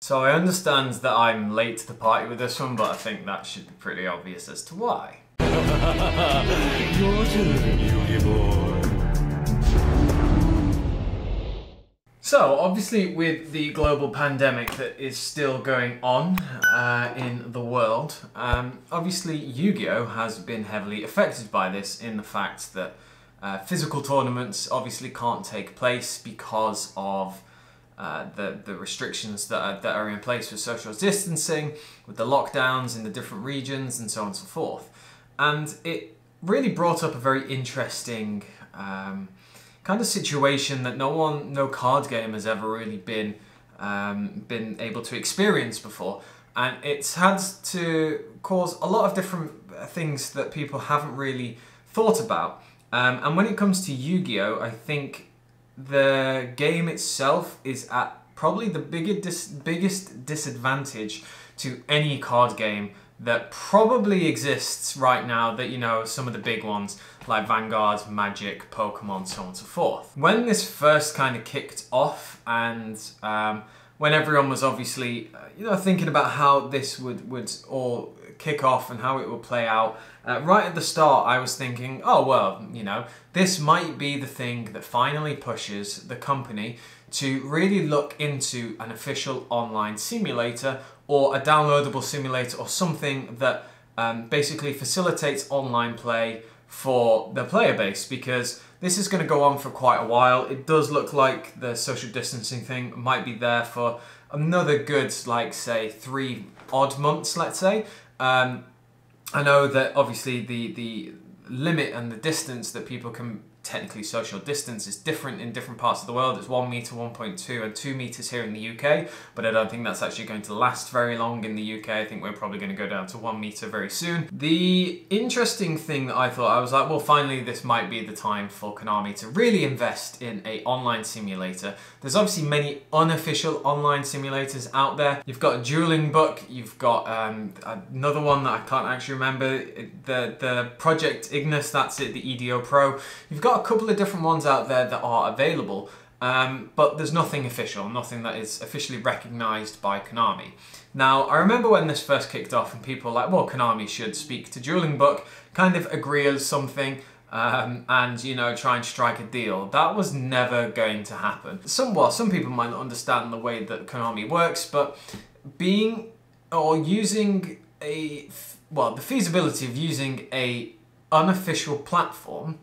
So I understand that I'm late to the party with this one, but I think that should be pretty obvious as to why. Your turn, Yugi boy. So, obviously, with the global pandemic that is still going on uh, in the world, um, obviously Yu Gi Oh! has been heavily affected by this in the fact that uh, physical tournaments obviously can't take place because of uh, the, the restrictions that are, that are in place for social distancing, with the lockdowns in the different regions, and so on and so forth. And it really brought up a very interesting. Um, kind of situation that no one, no card game has ever really been um, been able to experience before, and it's had to cause a lot of different things that people haven't really thought about. Um, and when it comes to Yu-Gi-Oh, I think the game itself is at probably the biggest dis- biggest disadvantage to any card game that probably exists right now that you know some of the big ones like Vanguard, Magic, Pokemon, so on and so forth. When this first kind of kicked off and um, when everyone was obviously uh, you know thinking about how this would would all kick off and how it would play out uh, right at the start I was thinking oh well you know this might be the thing that finally pushes the company to really look into an official online simulator or a downloadable simulator or something that um, basically facilitates online play for the player base because this is going to go on for quite a while. It does look like the social distancing thing might be there for another good, like, say, three odd months, let's say. Um, I know that obviously the, the limit and the distance that people can technically social distance is different in different parts of the world. It's one meter, 1.2, and two meters here in the UK, but I don't think that's actually going to last very long in the UK. I think we're probably going to go down to one meter very soon. The interesting thing that I thought, I was like, well, finally, this might be the time for Konami to really invest in a online simulator. There's obviously many unofficial online simulators out there. You've got a dueling book, you've got um, another one that I can't actually remember, the, the Project Ignis, that's it, the EDO Pro. You've got a couple of different ones out there that are available, um, but there's nothing official, nothing that is officially recognized by Konami. Now, I remember when this first kicked off and people were like, well, Konami should speak to Dueling Book, kind of agree as something, um, and you know try and strike a deal. That was never going to happen. Some well, some people might not understand the way that Konami works, but being or using a well, the feasibility of using a unofficial platform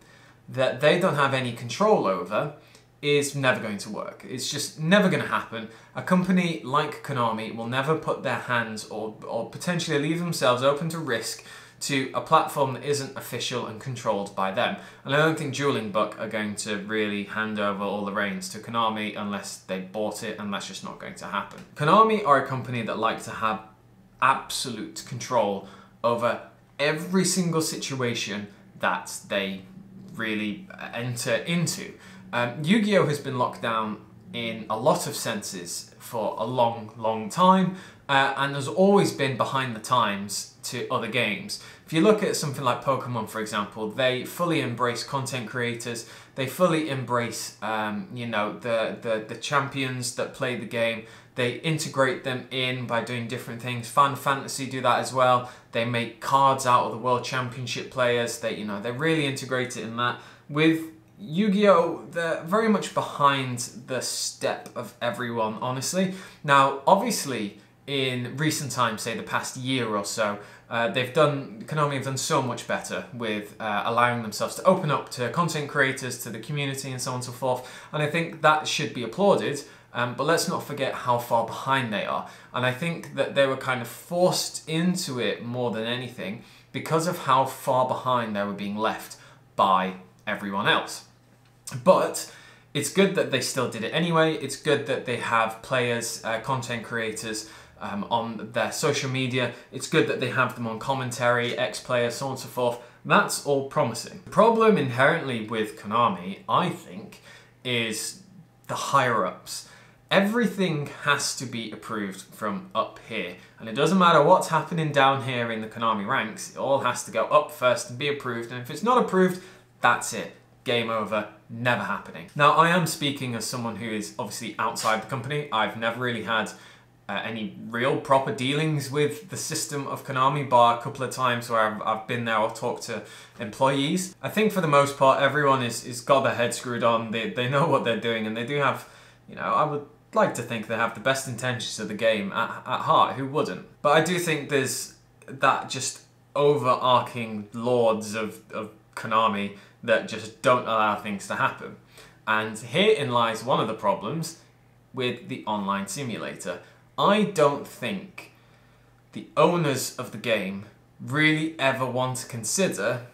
that they don't have any control over is never going to work. It's just never going to happen. A company like Konami will never put their hands or, or potentially leave themselves open to risk to a platform that isn't official and controlled by them. And I don't think Dueling Book are going to really hand over all the reins to Konami unless they bought it, and that's just not going to happen. Konami are a company that like to have absolute control over every single situation that they really enter into. Um, Yu-Gi-Oh has been locked down in a lot of senses for a long, long time, uh, and has always been behind the times to other games. If you look at something like Pokemon, for example, they fully embrace content creators. They fully embrace, um, you know, the, the the champions that play the game. They integrate them in by doing different things. Fan Fantasy do that as well. They make cards out of the World Championship players. They, you know, they really integrate it in that. With Yu-Gi-Oh! They're very much behind the step of everyone, honestly. Now, obviously, in recent times, say the past year or so, uh, they've done Konami have done so much better with uh, allowing themselves to open up to content creators, to the community, and so on and so forth. And I think that should be applauded. Um, but let's not forget how far behind they are. And I think that they were kind of forced into it more than anything because of how far behind they were being left by everyone else. But it's good that they still did it anyway. It's good that they have players, uh, content creators um, on their social media. It's good that they have them on commentary, X players, so on and so forth. That's all promising. The problem inherently with Konami, I think, is the higher ups everything has to be approved from up here. And it doesn't matter what's happening down here in the Konami ranks, it all has to go up first and be approved. And if it's not approved, that's it. Game over, never happening. Now, I am speaking as someone who is obviously outside the company. I've never really had uh, any real proper dealings with the system of Konami, bar a couple of times where I've, I've been there or talked to employees. I think for the most part, everyone is, is got their head screwed on. They, they know what they're doing and they do have, you know, I would like to think they have the best intentions of the game at, at heart. Who wouldn't? But I do think there's that just overarching lords of, of Konami that just don't allow things to happen. And herein lies one of the problems with the online simulator. I don't think the owners of the game really ever want to consider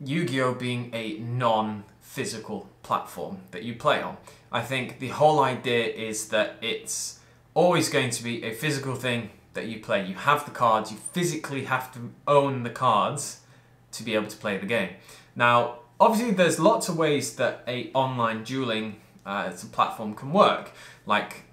Yu-Gi-Oh being a non-physical platform that you play on. I think the whole idea is that it's always going to be a physical thing that you play. You have the cards, you physically have to own the cards to be able to play the game. Now, obviously there's lots of ways that a online dueling uh, platform can work. Like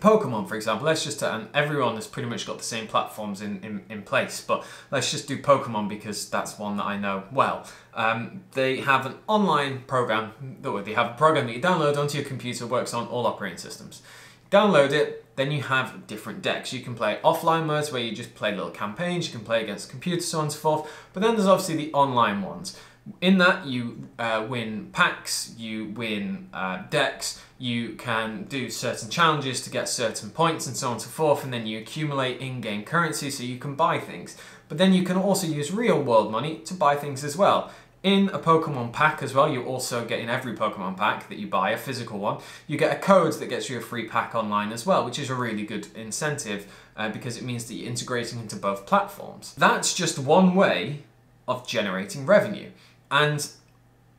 Pokemon, for example, let's just, and everyone has pretty much got the same platforms in, in, in place, but let's just do Pokemon because that's one that I know well. Um, they have an online program, they have a program that you download onto your computer, works on all operating systems. Download it, then you have different decks. You can play offline modes where you just play little campaigns, you can play against computers, so on and so forth, but then there's obviously the online ones. In that, you uh, win packs, you win uh, decks, you can do certain challenges to get certain points and so on and so forth, and then you accumulate in-game currency so you can buy things. But then you can also use real world money to buy things as well. In a Pokemon pack as well, you also get in every Pokemon pack that you buy, a physical one, you get a code that gets you a free pack online as well, which is a really good incentive uh, because it means that you're integrating into both platforms. That's just one way of generating revenue. And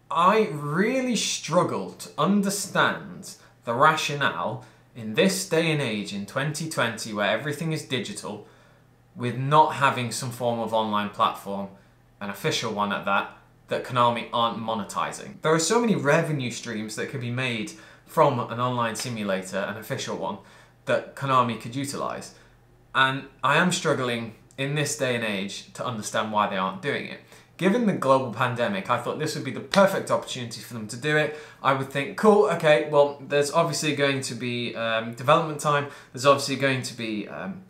I really struggle to understand the rationale in this day and age in 2020 where everything is digital with not having some form of online platform, an official one at that, that Konami aren't monetizing. There are so many revenue streams that could be made from an online simulator, an official one, that Konami could utilize. And I am struggling in this day and age to understand why they aren't doing it. Given the global pandemic, I thought this would be the perfect opportunity for them to do it. I would think, cool, okay, well, there's obviously going to be um, development time, there's obviously going to be um,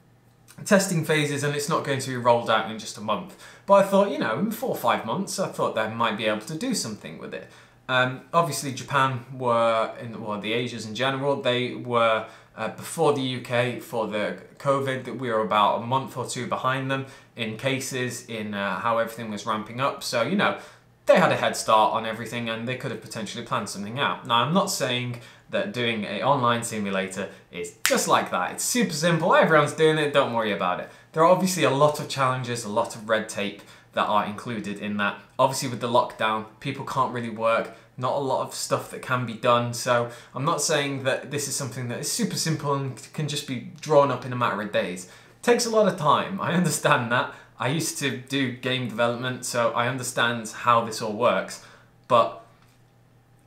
testing phases, and it's not going to be rolled out in just a month. But I thought, you know, in four or five months, I thought they might be able to do something with it. Um, obviously, Japan were, in well, the Asias in general, they were uh, before the UK for the COVID that we were about a month or two behind them in cases, in uh, how everything was ramping up. So, you know, they had a head start on everything and they could have potentially planned something out. Now, I'm not saying that doing a online simulator is just like that. It's super simple, everyone's doing it, don't worry about it. There are obviously a lot of challenges, a lot of red tape that are included in that. Obviously with the lockdown, people can't really work, not a lot of stuff that can be done. So I'm not saying that this is something that is super simple and can just be drawn up in a matter of days. Takes a lot of time, I understand that. I used to do game development, so I understand how this all works, but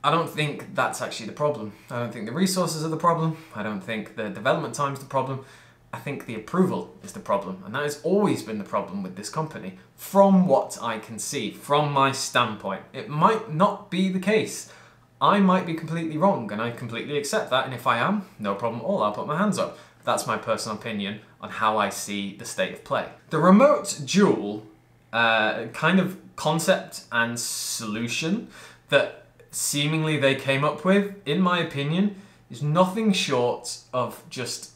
I don't think that's actually the problem. I don't think the resources are the problem. I don't think the development time is the problem. I think the approval is the problem, and that has always been the problem with this company, from what I can see, from my standpoint. It might not be the case. I might be completely wrong, and I completely accept that, and if I am, no problem at all, I'll put my hands up. That's my personal opinion on how I see the state of play. The remote duel uh, kind of concept and solution that seemingly they came up with, in my opinion, is nothing short of just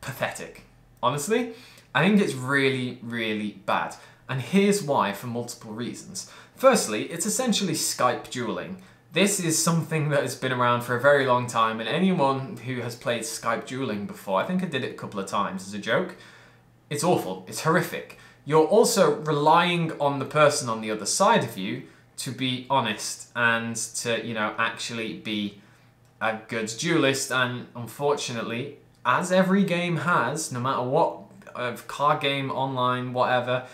pathetic. Honestly, I think it's really, really bad. And here's why for multiple reasons. Firstly, it's essentially Skype dueling. This is something that has been around for a very long time, and anyone who has played Skype dueling before, I think I did it a couple of times as a joke, it's awful, it's horrific. You're also relying on the person on the other side of you to be honest and to, you know, actually be a good duelist, and unfortunately, as every game has, no matter what uh, card game, online, whatever,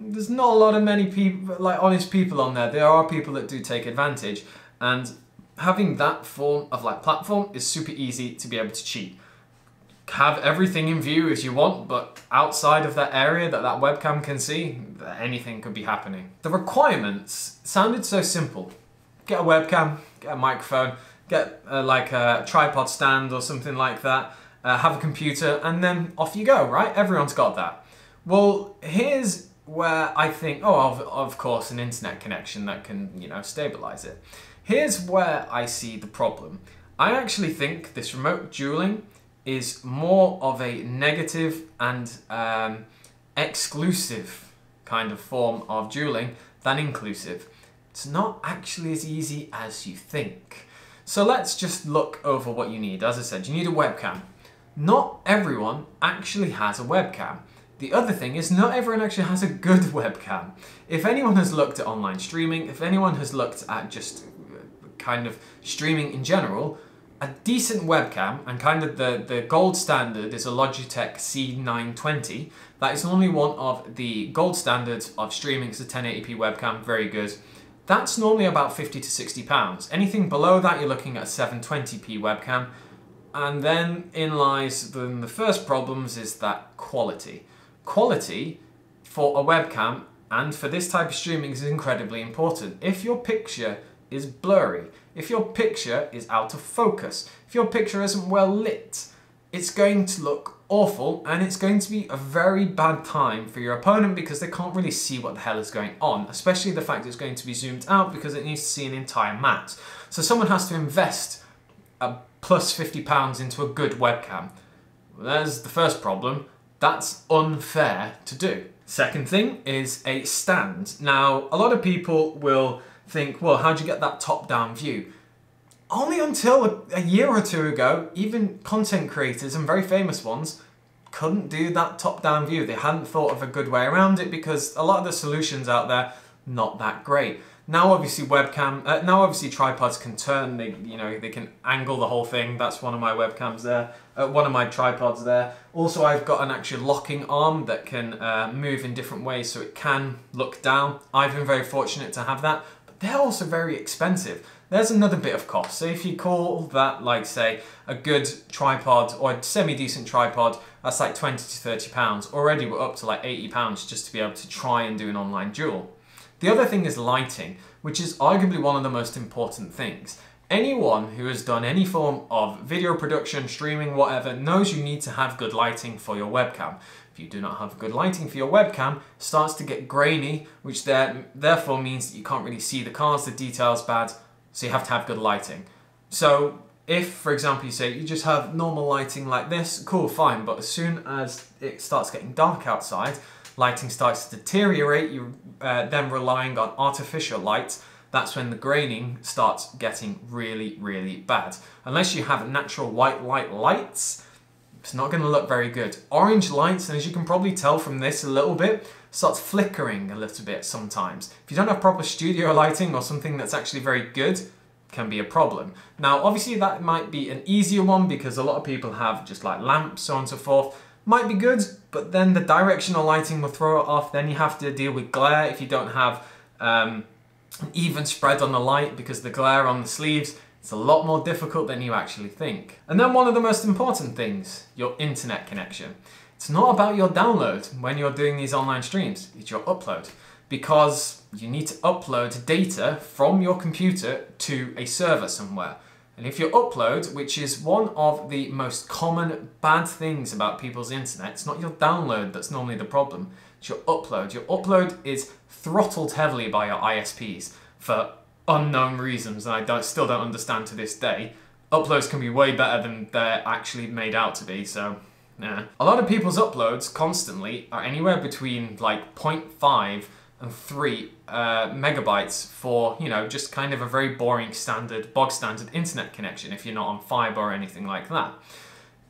there's not a lot of many people, like honest people on there. There are people that do take advantage, and having that form of like platform is super easy to be able to cheat. Have everything in view as you want, but outside of that area that that webcam can see, anything could be happening. The requirements sounded so simple. Get a webcam, get a microphone, get uh, like a tripod stand or something like that, uh, have a computer, and then off you go, right? Everyone's got that. Well, here's where I think, oh, of, of course, an internet connection that can, you know, stabilize it. Here's where I see the problem. I actually think this remote dueling is more of a negative and um, exclusive kind of form of dueling than inclusive. It's not actually as easy as you think. So let's just look over what you need. As I said, you need a webcam. Not everyone actually has a webcam. The other thing is not everyone actually has a good webcam. If anyone has looked at online streaming, if anyone has looked at just kind of streaming in general, a decent webcam, and kind of the, the gold standard is a Logitech C920. That is normally one of the gold standards of streaming. It's a 1080p webcam, very good. That's normally about 50 to 60 pounds. Anything below that, you're looking at a 720p webcam. And then in lies the, the first problems is that quality. Quality for a webcam and for this type of streaming is incredibly important. If your picture is blurry, if your picture is out of focus, if your picture isn't well lit, it's going to look awful and it's going to be a very bad time for your opponent because they can't really see what the hell is going on, especially the fact it's going to be zoomed out because it needs to see an entire mat. So someone has to invest a plus 50 pounds into a good webcam. There's the first problem. That's unfair to do. Second thing is a stand. Now, a lot of people will think, well, how'd you get that top-down view? Only until a, a year or two ago, even content creators and very famous ones couldn't do that top-down view. They hadn't thought of a good way around it because a lot of the solutions out there, not that great. Now obviously webcam, uh, now obviously tripods can turn, they, you know, they can angle the whole thing. That's one of my webcams there, uh, one of my tripods there. Also I've got an actual locking arm that can uh, move in different ways so it can look down. I've been very fortunate to have that they're also very expensive. There's another bit of cost. So if you call that like say a good tripod or a semi-decent tripod, that's like 20 to 30 pounds. Already we're up to like 80 pounds just to be able to try and do an online duel. The other thing is lighting, which is arguably one of the most important things. Anyone who has done any form of video production, streaming, whatever, knows you need to have good lighting for your webcam. If you do not have good lighting for your webcam, starts to get grainy, which there, therefore means that you can't really see the cars, the details bad, so you have to have good lighting. So if, for example, you say you just have normal lighting like this, cool, fine, but as soon as it starts getting dark outside, lighting starts to deteriorate, you're uh, then relying on artificial light, that's when the graining starts getting really, really bad. Unless you have natural white light lights, it's not going to look very good. Orange lights, and as you can probably tell from this a little bit, starts flickering a little bit sometimes. If you don't have proper studio lighting or something that's actually very good, can be a problem. Now, obviously that might be an easier one because a lot of people have just like lamps, so on and so forth. Might be good, but then the directional lighting will throw it off. Then you have to deal with glare if you don't have um, an even spread on the light because the glare on the sleeves it's a lot more difficult than you actually think. And then one of the most important things, your internet connection. It's not about your download when you're doing these online streams, it's your upload. Because you need to upload data from your computer to a server somewhere. And if your upload, which is one of the most common bad things about people's internet, it's not your download that's normally the problem, it's your upload. Your upload is throttled heavily by your ISPs for unknown reasons, and I don't, still don't understand to this day. Uploads can be way better than they're actually made out to be, so yeah. A lot of people's uploads constantly are anywhere between like 0.5 and 3 uh, megabytes for, you know, just kind of a very boring standard, bog standard internet connection if you're not on fiber or anything like that.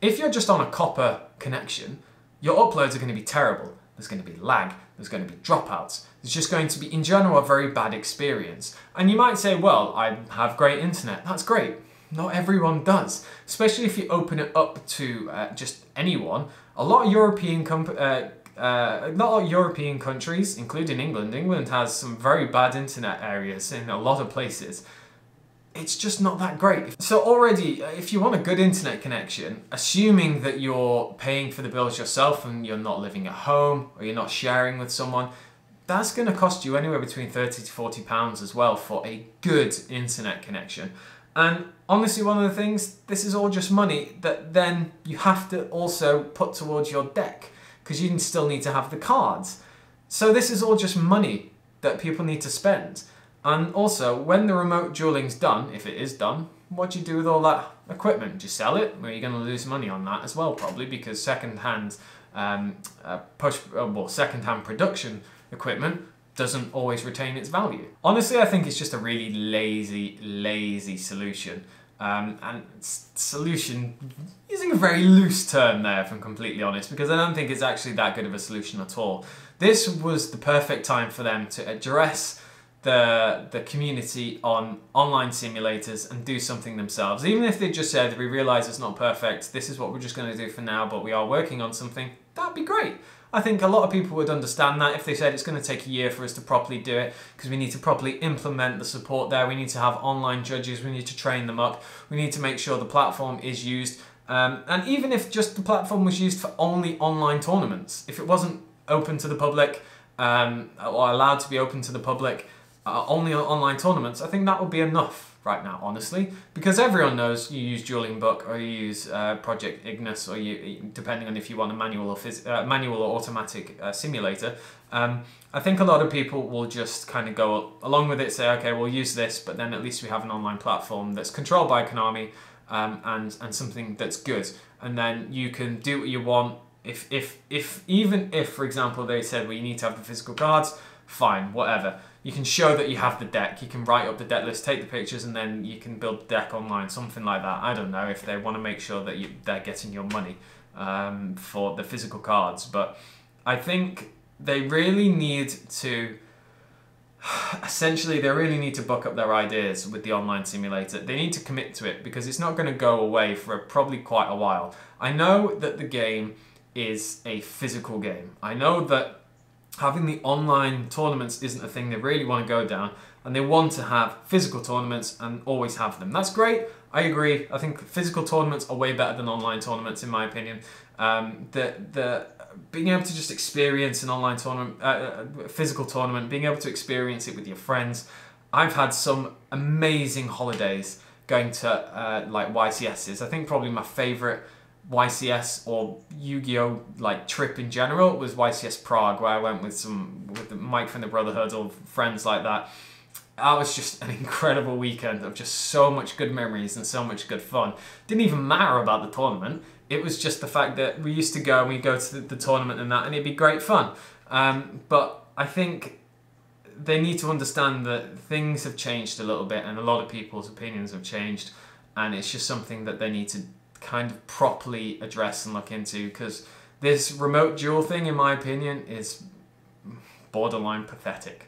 If you're just on a copper connection, your uploads are going to be terrible. There's going to be lag, there's going to be dropouts. It's just going to be, in general, a very bad experience. And you might say, well, I have great internet. That's great. Not everyone does, especially if you open it up to uh, just anyone. A lot of European uh, uh, not all European countries, including England. England has some very bad internet areas in a lot of places. It's just not that great. So already, uh, if you want a good internet connection, assuming that you're paying for the bills yourself and you're not living at home or you're not sharing with someone, that's going to cost you anywhere between 30 to 40 pounds as well for a good internet connection. And honestly, one of the things, this is all just money that then you have to also put towards your deck because you still need to have the cards. So this is all just money that people need to spend. And also, when the remote dueling's done, if it is done, what do you do with all that equipment? Do you sell it? Well, you're going to lose money on that as well, probably, because second-hand um, uh, push, uh, well, second-hand production equipment doesn't always retain its value. Honestly, I think it's just a really lazy, lazy solution. Um, and solution, using a very loose term there, if I'm completely honest, because I don't think it's actually that good of a solution at all. This was the perfect time for them to address the the community on online simulators and do something themselves. Even if they just said, we realize it's not perfect, this is what we're just going to do for now, but we are working on something, that'd be great. I think a lot of people would understand that if they said it's going to take a year for us to properly do it because we need to properly implement the support there. We need to have online judges. We need to train them up. We need to make sure the platform is used. Um, and even if just the platform was used for only online tournaments, if it wasn't open to the public um, or allowed to be open to the public, uh, only online tournaments, I think that would be enough right now, honestly, because everyone knows you use Dueling Book or you use uh, Project Ignis, or you, depending on if you want a manual or uh, manual or automatic uh, simulator. Um, I think a lot of people will just kind of go along with it, say, okay, we'll use this, but then at least we have an online platform that's controlled by Konami um, and and something that's good, and then you can do what you want. If if if even if, for example, they said well, you need to have the physical cards, fine, whatever you can show that you have the deck. You can write up the deck list, take the pictures, and then you can build the deck online, something like that. I don't know if they want to make sure that you, they're getting your money um, for the physical cards, but I think they really need to. Essentially, they really need to buck up their ideas with the online simulator. They need to commit to it because it's not going to go away for probably quite a while. I know that the game is a physical game. I know that having the online tournaments isn't a thing they really want to go down and they want to have physical tournaments and always have them. That's great. I agree. I think physical tournaments are way better than online tournaments, in my opinion. Um, the the being able to just experience an online tournament, uh, uh physical tournament, being able to experience it with your friends. I've had some amazing holidays going to uh, like YCSs. I think probably my favorite YCS or Yu-Gi-Oh like trip in general was YCS Prague where I went with some with Mike from the Brotherhood or friends like that. That was just an incredible weekend of just so much good memories and so much good fun. Didn't even matter about the tournament. It was just the fact that we used to go and we go to the, the, tournament and that, and it'd be great fun. Um, but I think they need to understand that things have changed a little bit, and a lot of people's opinions have changed, and it's just something that they need to kind of properly address and look into because this remote duel thing, in my opinion, is borderline pathetic.